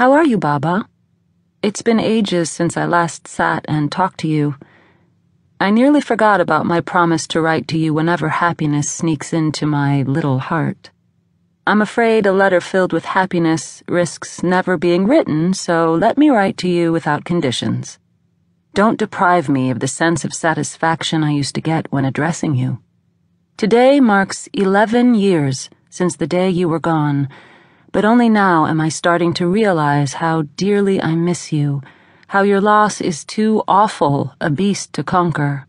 How are you, Baba? It's been ages since I last sat and talked to you. I nearly forgot about my promise to write to you whenever happiness sneaks into my little heart. I'm afraid a letter filled with happiness risks never being written, so let me write to you without conditions. Don't deprive me of the sense of satisfaction I used to get when addressing you. Today marks 11 years since the day you were gone, but only now am I starting to realize how dearly I miss you, how your loss is too awful a beast to conquer.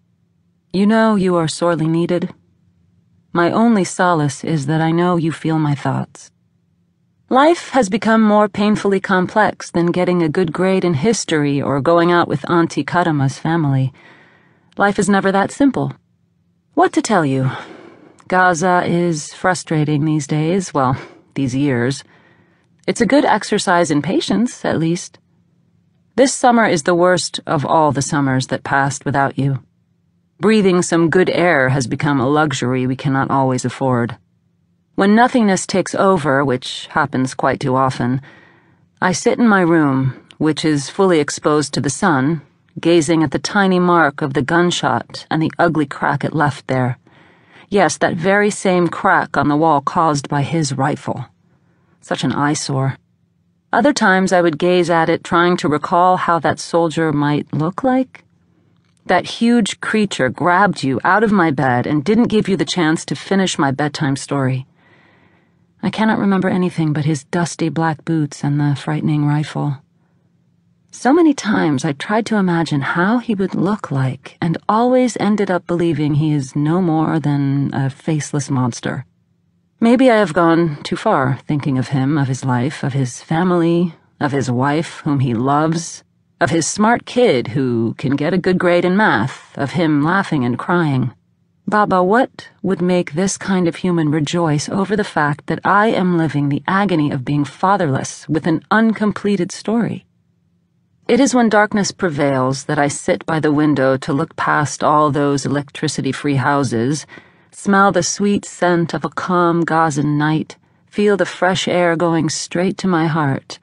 You know you are sorely needed. My only solace is that I know you feel my thoughts. Life has become more painfully complex than getting a good grade in history or going out with Auntie Karama's family. Life is never that simple. What to tell you? Gaza is frustrating these days, well, these years. It's a good exercise in patience, at least. This summer is the worst of all the summers that passed without you. Breathing some good air has become a luxury we cannot always afford. When nothingness takes over, which happens quite too often, I sit in my room, which is fully exposed to the sun, gazing at the tiny mark of the gunshot and the ugly crack it left there. Yes, that very same crack on the wall caused by his rifle. Such an eyesore. Other times I would gaze at it, trying to recall how that soldier might look like. That huge creature grabbed you out of my bed and didn't give you the chance to finish my bedtime story. I cannot remember anything but his dusty black boots and the frightening rifle. So many times I tried to imagine how he would look like and always ended up believing he is no more than a faceless monster. Maybe I have gone too far thinking of him, of his life, of his family, of his wife, whom he loves of his smart kid who can get a good grade in math, of him laughing and crying. Baba, what would make this kind of human rejoice over the fact that I am living the agony of being fatherless with an uncompleted story? It is when darkness prevails that I sit by the window to look past all those electricity free houses, smell the sweet scent of a calm Gazan night, feel the fresh air going straight to my heart,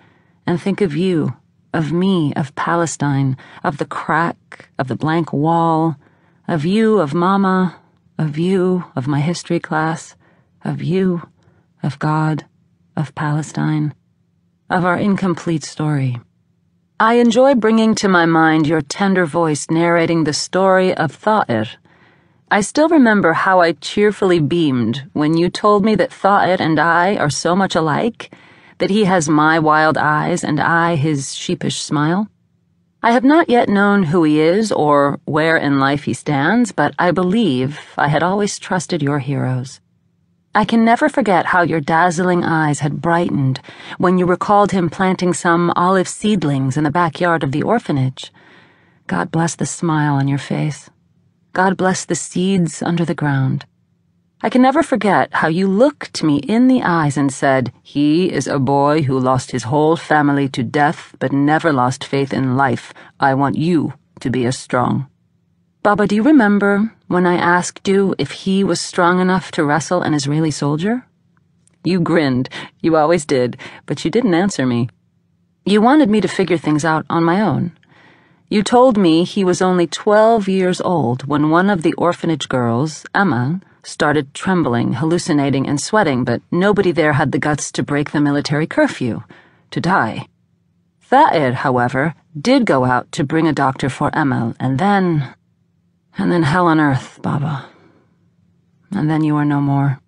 and think of you of me, of Palestine, of the crack, of the blank wall, of you, of Mama, of you, of my history class, of you, of God, of Palestine, of our incomplete story. I enjoy bringing to my mind your tender voice narrating the story of Tha'ir. I still remember how I cheerfully beamed when you told me that Tha'ir and I are so much alike that he has my wild eyes and I his sheepish smile? I have not yet known who he is or where in life he stands, but I believe I had always trusted your heroes. I can never forget how your dazzling eyes had brightened when you recalled him planting some olive seedlings in the backyard of the orphanage. God bless the smile on your face. God bless the seeds under the ground. I can never forget how you looked me in the eyes and said, He is a boy who lost his whole family to death but never lost faith in life. I want you to be as strong. Baba, do you remember when I asked you if he was strong enough to wrestle an Israeli soldier? You grinned. You always did, but you didn't answer me. You wanted me to figure things out on my own. You told me he was only 12 years old when one of the orphanage girls, Emma, started trembling, hallucinating, and sweating, but nobody there had the guts to break the military curfew, to die. Tha'ir, however, did go out to bring a doctor for Emma, and then. and then hell on earth, Baba. And then you are no more.